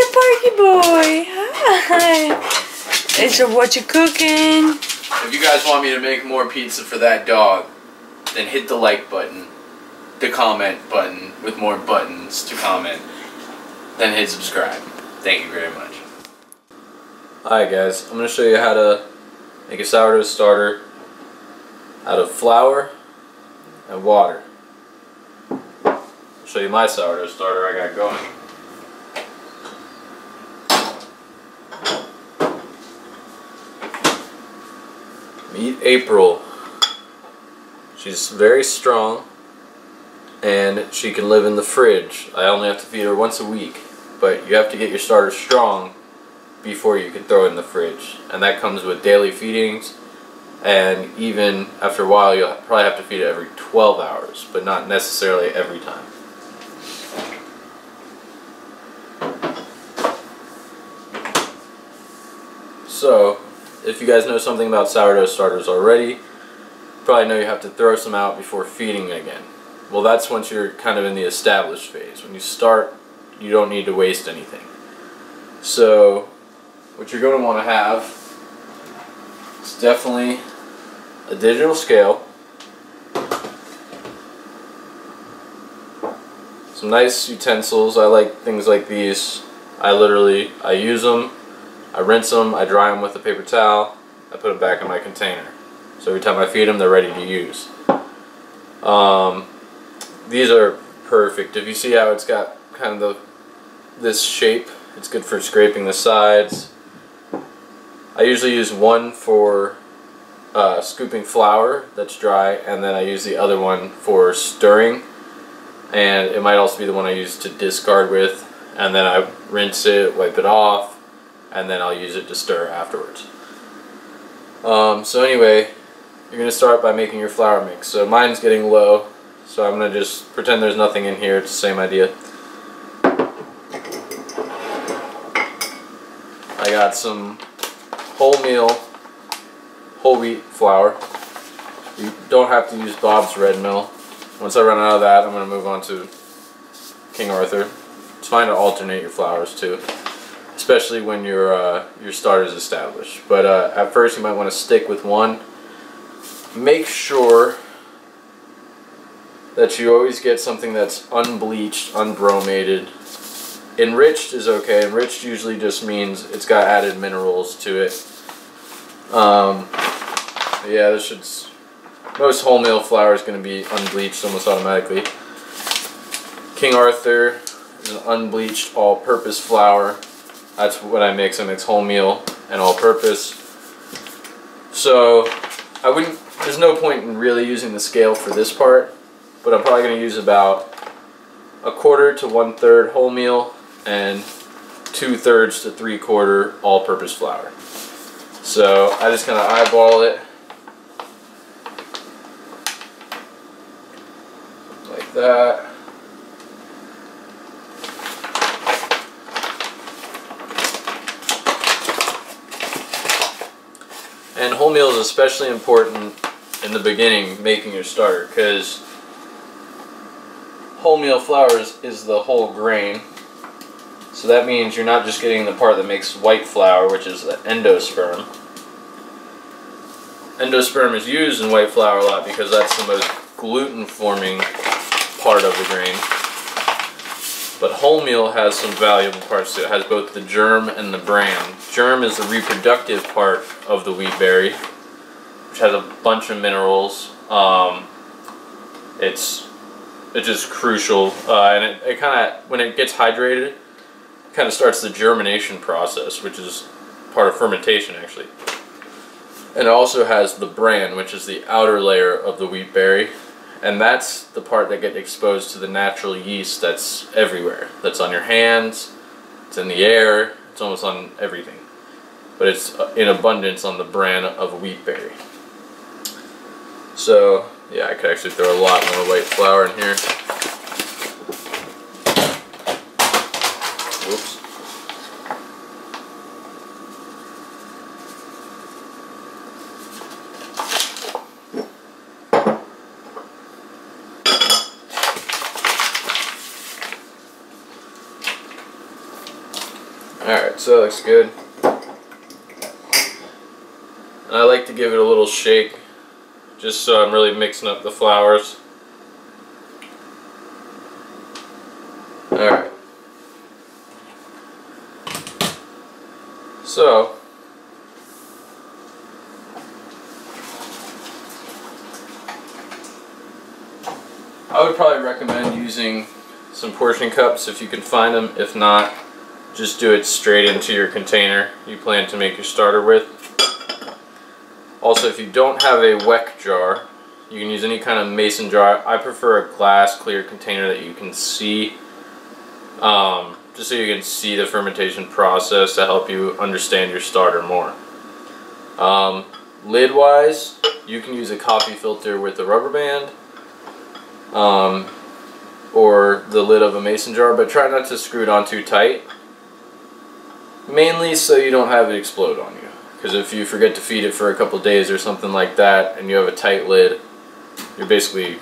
It's a Parky Boy. Hi. It's a what you cooking? If you guys want me to make more pizza for that dog, then hit the like button, the comment button with more buttons to comment, then hit subscribe. Thank you very much. Alright guys, I'm going to show you how to make a sourdough starter out of flour and water. I'll show you my sourdough starter I got going. April. She's very strong and she can live in the fridge. I only have to feed her once a week, but you have to get your starter strong before you can throw it in the fridge. And that comes with daily feedings and even after a while you'll probably have to feed it every 12 hours, but not necessarily every time. So, if you guys know something about sourdough starters already, probably know you have to throw some out before feeding again. Well, that's once you're kind of in the established phase. When you start, you don't need to waste anything. So, what you're going to want to have is definitely a digital scale, some nice utensils. I like things like these. I literally, I use them I rinse them, I dry them with a paper towel, I put them back in my container. So every time I feed them, they're ready to use. Um, these are perfect. If you see how it's got kind of the this shape, it's good for scraping the sides. I usually use one for uh, scooping flour that's dry, and then I use the other one for stirring. And it might also be the one I use to discard with, and then I rinse it, wipe it off, and then I'll use it to stir afterwards. Um, so anyway, you're going to start by making your flour mix. So mine's getting low, so I'm going to just pretend there's nothing in here. It's the same idea. I got some wholemeal whole wheat flour. You don't have to use Bob's Red Mill. Once I run out of that, I'm going to move on to King Arthur. It's fine to alternate your flours too especially when your uh, your starter's established. But uh, at first you might want to stick with one. Make sure that you always get something that's unbleached, unbromated. Enriched is okay. Enriched usually just means it's got added minerals to it. Um, yeah, this should. Most wholemeal flour is going to be unbleached almost automatically. King Arthur is an unbleached all-purpose flour. That's what I mix. I mix wholemeal and all-purpose. So I wouldn't. There's no point in really using the scale for this part, but I'm probably going to use about a quarter to one third wholemeal and two thirds to three quarter all-purpose flour. So I just kind of eyeball it like that. Wholemeal is especially important in the beginning making your starter because wholemeal flour is, is the whole grain. So that means you're not just getting the part that makes white flour, which is the endosperm. Endosperm is used in white flour a lot because that's the most gluten forming part of the grain. But wholemeal has some valuable parts to it. It has both the germ and the bran. Germ is the reproductive part of the wheat berry, which has a bunch of minerals. Um, it's it's just crucial, uh, and it, it kind of when it gets hydrated, kind of starts the germination process, which is part of fermentation actually. And it also has the bran, which is the outer layer of the wheat berry, and that's the part that gets exposed to the natural yeast that's everywhere. That's on your hands, it's in the air, it's almost on everything. But it's uh, in abundance on the bran of wheat berry. So, yeah, I could actually throw a lot more white flour in here. Alright, so that looks good. And I like to give it a little shake just so I'm really mixing up the flours. Alright. So, I would probably recommend using some portion cups if you can find them. If not, just do it straight into your container you plan to make your starter with. Also, if you don't have a weck jar, you can use any kind of mason jar. I prefer a glass clear container that you can see, um, just so you can see the fermentation process to help you understand your starter more. Um, lid wise, you can use a coffee filter with a rubber band um, or the lid of a mason jar, but try not to screw it on too tight. Mainly so you don't have it explode on you. Because if you forget to feed it for a couple days or something like that, and you have a tight lid, you're basically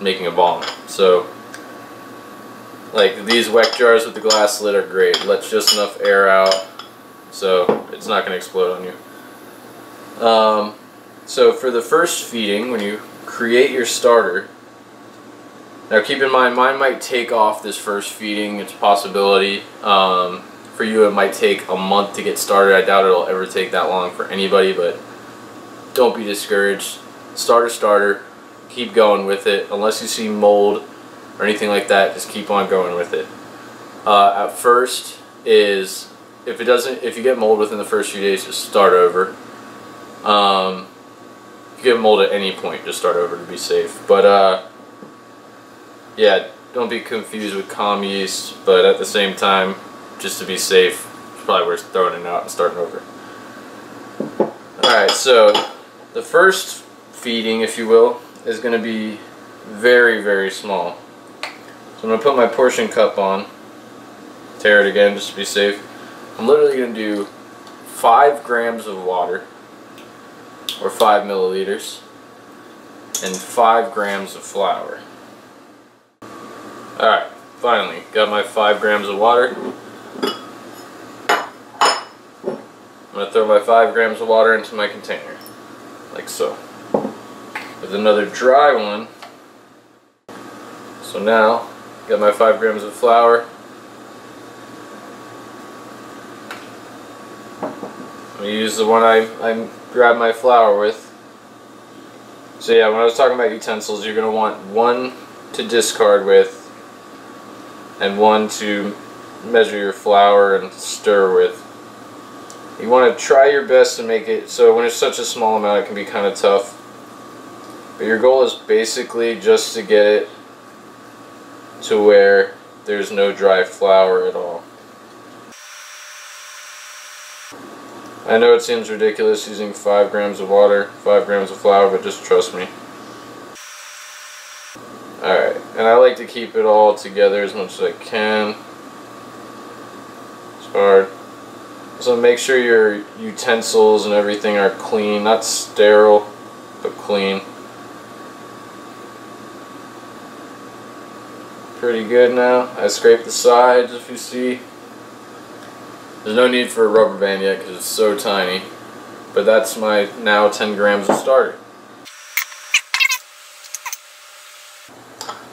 making a bomb. So, like these weck jars with the glass lid are great. It lets just enough air out, so it's not going to explode on you. Um, so for the first feeding, when you create your starter, now keep in mind, mine might take off this first feeding. It's a possibility. Um, for you, it might take a month to get started. I doubt it'll ever take that long for anybody, but don't be discouraged. Starter, starter. Keep going with it. Unless you see mold or anything like that, just keep on going with it. Uh, at first is if it doesn't, if you get mold within the first few days, just start over. Um, if you get mold at any point, just start over to be safe. But uh, yeah, don't be confused with kahm yeast. But at the same time, just to be safe, probably worth throwing it out and starting over. Alright, so the first feeding, if you will, is going to be very, very small. So I'm going to put my portion cup on, tare it again just to be safe. I'm literally going to do 5 grams of water, or 5 milliliters, and 5 grams of flour. Alright, finally, got my 5 grams of water. I'm going to throw my 5 grams of water into my container, like so. With another dry one. So now, got my 5 grams of flour. I'm going to use the one I, I grabbed my flour with. So yeah, when I was talking about utensils, you're going to want one to discard with and one to measure your flour and stir with. You want to try your best to make it so when it's such a small amount it can be kind of tough. But your goal is basically just to get it to where there's no dry flour at all. I know it seems ridiculous using 5 grams of water, 5 grams of flour, but just trust me. Alright, and I like to keep it all together as much as I can. It's hard. So make sure your utensils and everything are clean, not sterile, but clean. Pretty good now. I scraped the sides if you see. There's no need for a rubber band yet because it's so tiny. But that's my now 10 grams of starter.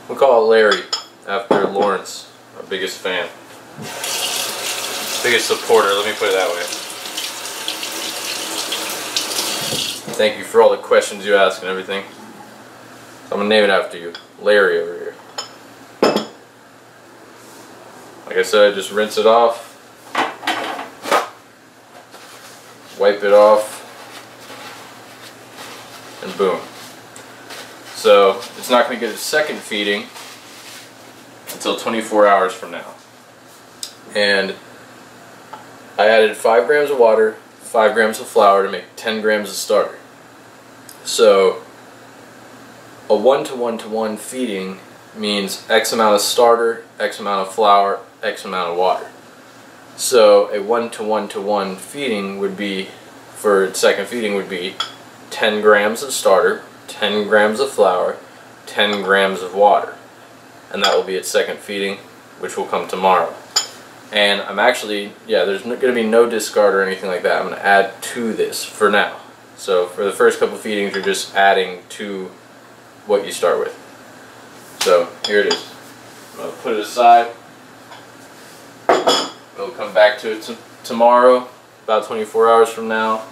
We'll call it Larry after Lawrence, our biggest fan biggest supporter, let me put it that way. Thank you for all the questions you ask and everything. I'm gonna name it after you. Larry over here. Like I said, just rinse it off. Wipe it off. And boom. So, it's not going to get a second feeding until 24 hours from now. And I added 5 grams of water, 5 grams of flour to make 10 grams of starter. So a 1 to 1 to 1 feeding means X amount of starter, X amount of flour, X amount of water. So a 1 to 1 to 1 feeding would be, for second feeding would be 10 grams of starter, 10 grams of flour, 10 grams of water. And that will be its second feeding, which will come tomorrow. And I'm actually, yeah, there's going to be no discard or anything like that. I'm going to add to this for now. So for the first couple feedings, you're just adding to what you start with. So here it is. I'm going to put it aside. We'll come back to it tomorrow, about 24 hours from now.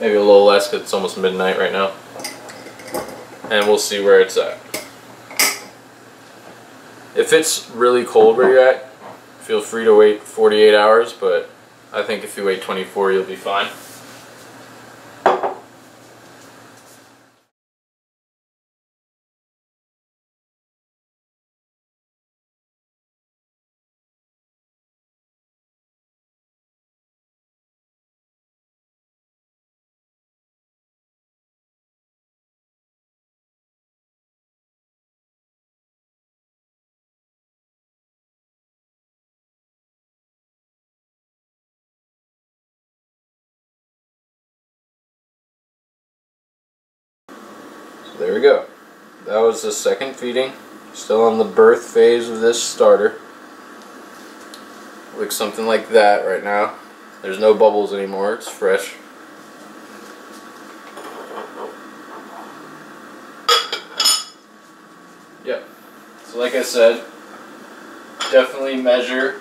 Maybe a little less because it's almost midnight right now. And we'll see where it's at. If it's really cold where you're at, feel free to wait 48 hours, but I think if you wait 24, you'll be fine. There we go. That was the second feeding. Still on the birth phase of this starter. Looks something like that right now. There's no bubbles anymore, it's fresh. Yep. So like I said, definitely measure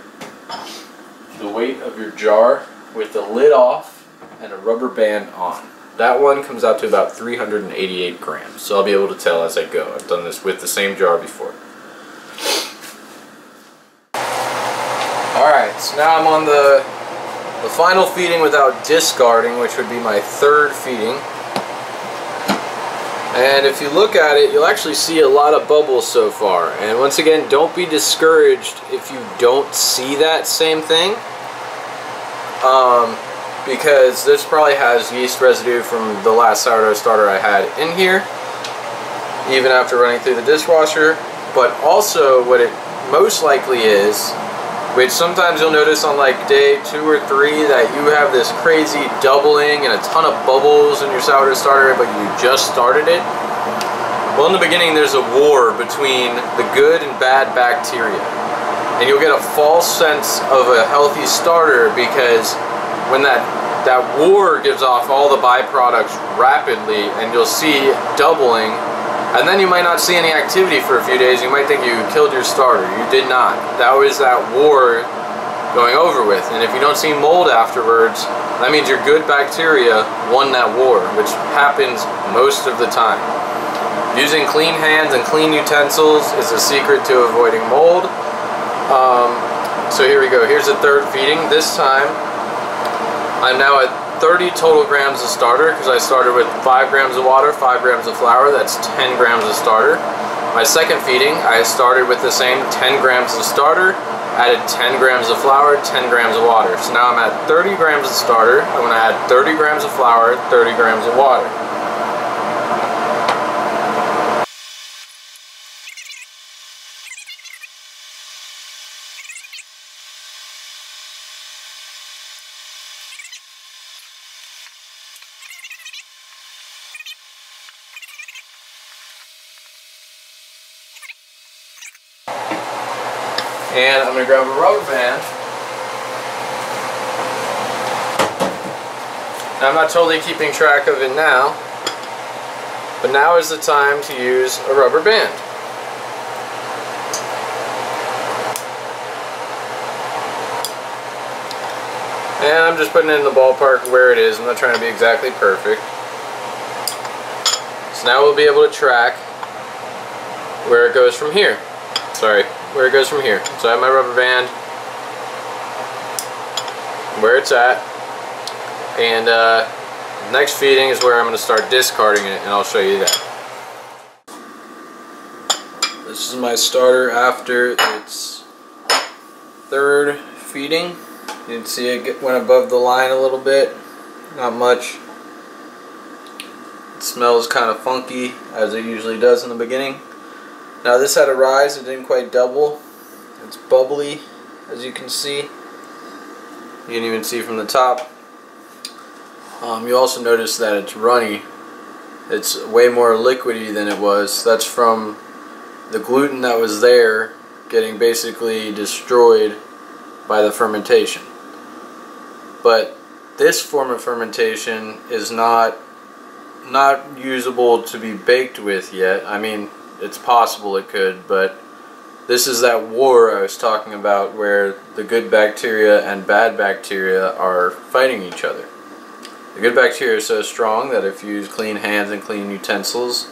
the weight of your jar with the lid off and a rubber band on. That one comes out to about 388 grams, so I'll be able to tell as I go. I've done this with the same jar before. Alright, so now I'm on the, the final feeding without discarding, which would be my third feeding. And if you look at it, you'll actually see a lot of bubbles so far. And once again, don't be discouraged if you don't see that same thing. Um, because this probably has yeast residue from the last sourdough starter I had in here even after running through the dishwasher. But also what it most likely is which sometimes you'll notice on like day two or three that you have this crazy doubling and a ton of bubbles in your sourdough starter but you just started it. Well in the beginning there's a war between the good and bad bacteria. And you'll get a false sense of a healthy starter because when that that war gives off all the byproducts rapidly and you'll see doubling and then you might not see any activity for a few days you might think you killed your starter. You did not. That was that war going over with and if you don't see mold afterwards that means your good bacteria won that war which happens most of the time. Using clean hands and clean utensils is a secret to avoiding mold. Um, so here we go. Here's the third feeding. This time I'm now at 30 total grams of starter because I started with 5 grams of water, 5 grams of flour, that's 10 grams of starter. My second feeding, I started with the same 10 grams of starter, added 10 grams of flour, 10 grams of water. So now I'm at 30 grams of starter, I'm going to add 30 grams of flour, 30 grams of water. And I'm going to grab a rubber band. Now, I'm not totally keeping track of it now, but now is the time to use a rubber band. And I'm just putting it in the ballpark where it is. I'm not trying to be exactly perfect. So now we'll be able to track where it goes from here. Sorry, where it goes from here. So I have my rubber band, where it's at, and uh, next feeding is where I'm going to start discarding it, and I'll show you that. This is my starter after its third feeding. You can see it went above the line a little bit, not much. It smells kind of funky, as it usually does in the beginning. Now this had a rise, it didn't quite double. It's bubbly, as you can see. You can even see from the top. Um, you also notice that it's runny. It's way more liquidy than it was. That's from the gluten that was there getting basically destroyed by the fermentation. But this form of fermentation is not not usable to be baked with yet. I mean, it's possible it could, but this is that war I was talking about where the good bacteria and bad bacteria are fighting each other. The good bacteria is so strong that if you use clean hands and clean utensils,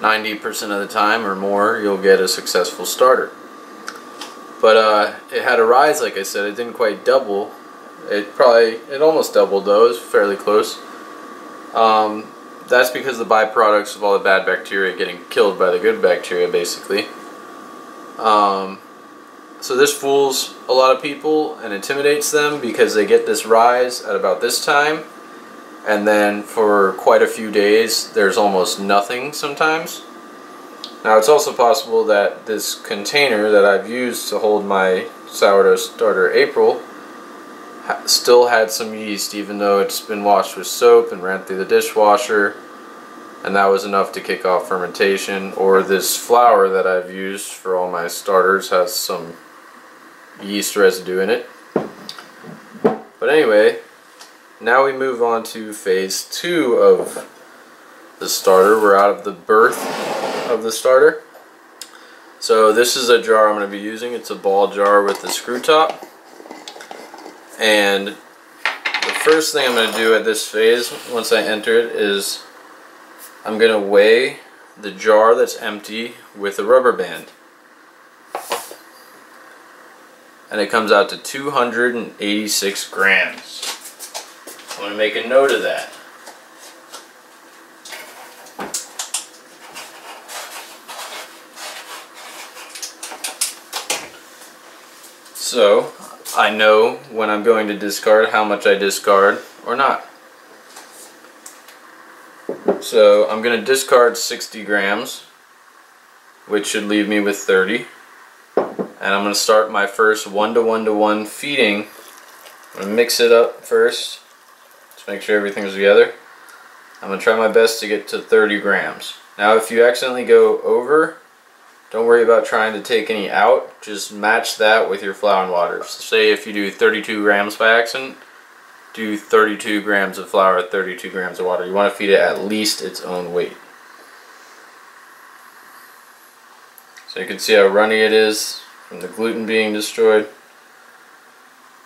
90% of the time or more, you'll get a successful starter. But uh, it had a rise, like I said, it didn't quite double. It probably, it almost doubled though, it was fairly close. Um, that's because the byproducts of all the bad bacteria getting killed by the good bacteria, basically. Um, so this fools a lot of people and intimidates them because they get this rise at about this time and then for quite a few days there's almost nothing sometimes. Now it's also possible that this container that I've used to hold my sourdough starter April still had some yeast even though it's been washed with soap and ran through the dishwasher and that was enough to kick off fermentation. Or this flour that I've used for all my starters has some yeast residue in it. But anyway now we move on to phase two of the starter. We're out of the birth of the starter. So this is a jar I'm going to be using. It's a ball jar with the screw top and the first thing I'm going to do at this phase once I enter it is I'm going to weigh the jar that's empty with a rubber band. And it comes out to 286 grams. I'm going to make a note of that. So, I know when I'm going to discard how much I discard or not. So I'm going to discard 60 grams, which should leave me with 30. And I'm going to start my first one to one to one feeding. I'm going to mix it up first to make sure everything's together. I'm going to try my best to get to 30 grams. Now if you accidentally go over, don't worry about trying to take any out. Just match that with your flour and water. So say if you do 32 grams by accident, do 32 grams of flour, 32 grams of water. You want to feed it at least its own weight. So you can see how runny it is from the gluten being destroyed.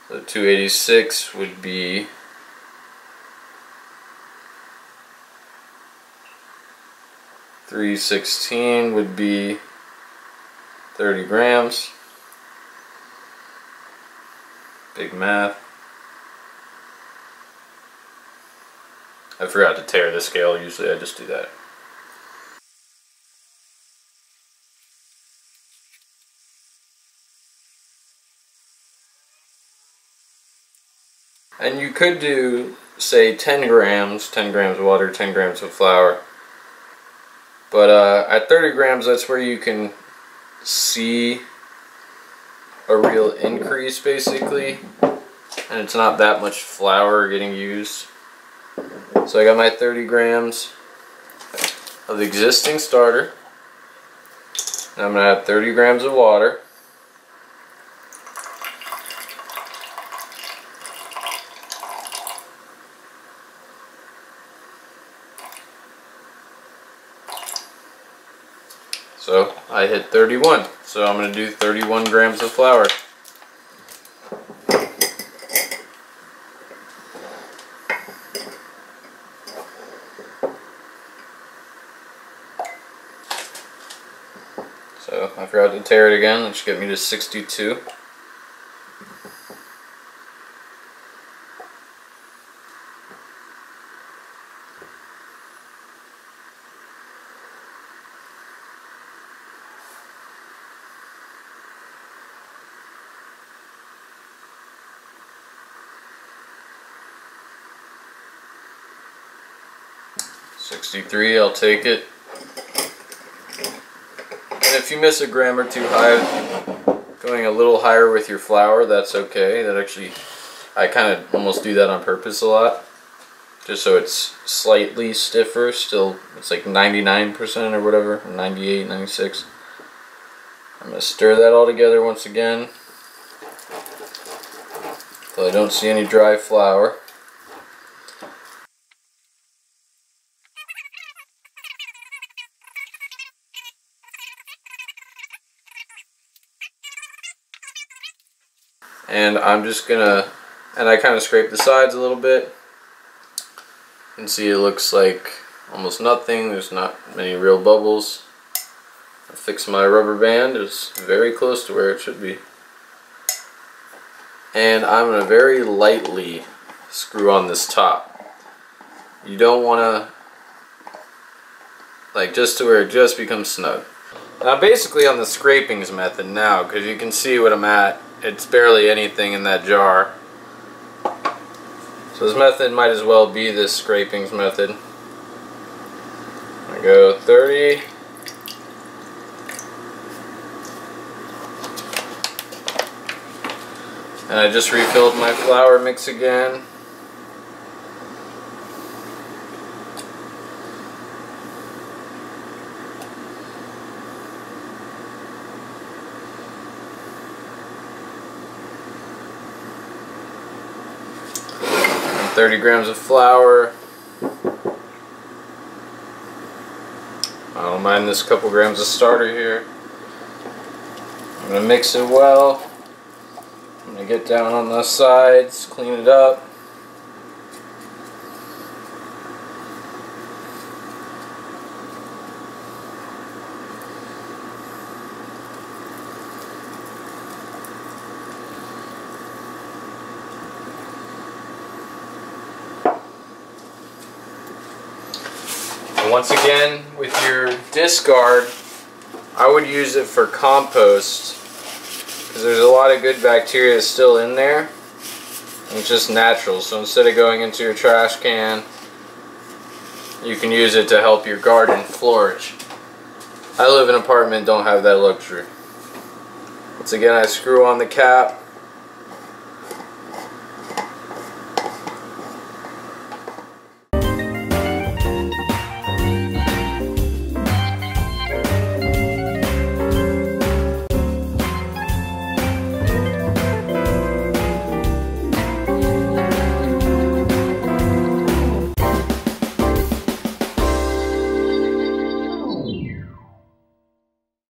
So 286 would be Three sixteen would be thirty grams. Big math. I forgot to tare the scale, usually I just do that. And you could do, say, 10 grams, 10 grams of water, 10 grams of flour. But uh, at 30 grams, that's where you can see a real increase, basically. And it's not that much flour getting used. So I got my 30 grams of existing starter. And I'm to add 30 grams of water. So I hit 31. So I'm going to do 31 grams of flour. So I forgot to tare it again, should get me to 62. Sixty-three, I'll take it And if you miss a gram or two high, going a little higher with your flour, that's okay. That actually, I kind of almost do that on purpose a lot. Just so it's slightly stiffer, still, it's like 99% or whatever, 98, 96. I'm going to stir that all together once again. But I don't see any dry flour. And I'm just gonna, and I kind of scrape the sides a little bit. Can see it looks like almost nothing. There's not many real bubbles. I fix my rubber band. It's very close to where it should be. And I'm to very lightly screw on this top. You don't want to, like just to where it just becomes snug. Now basically on the scrapings method now, because you can see what I'm at, it's barely anything in that jar. So this method might as well be this scrapings method. I go 30. And I just refilled my flour mix again. Thirty grams of flour. I don't mind this couple grams of starter here. I'm gonna mix it well. I'm gonna get down on the sides, clean it up. Once again, with your discard, I would use it for compost because there's a lot of good bacteria still in there. It's just natural. So instead of going into your trash can, you can use it to help your garden flourish. I live in an apartment, don't have that luxury. Once again, I screw on the cap.